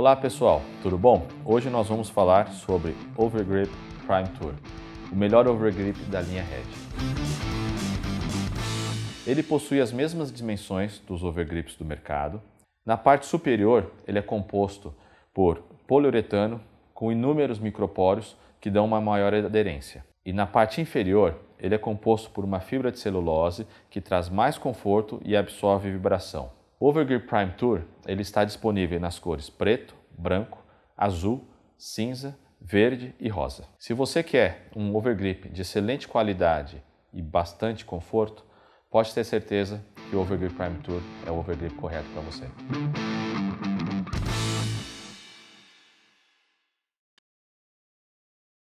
Olá pessoal, tudo bom? Hoje nós vamos falar sobre Overgrip Prime Tour, o melhor overgrip da linha Red. Ele possui as mesmas dimensões dos overgrips do mercado. Na parte superior, ele é composto por poliuretano com inúmeros micropórios que dão uma maior aderência. E na parte inferior, ele é composto por uma fibra de celulose que traz mais conforto e absorve vibração. O Overgrip Prime Tour ele está disponível nas cores preto, branco, azul, cinza, verde e rosa. Se você quer um overgrip de excelente qualidade e bastante conforto, pode ter certeza que o Overgrip Prime Tour é o overgrip correto para você.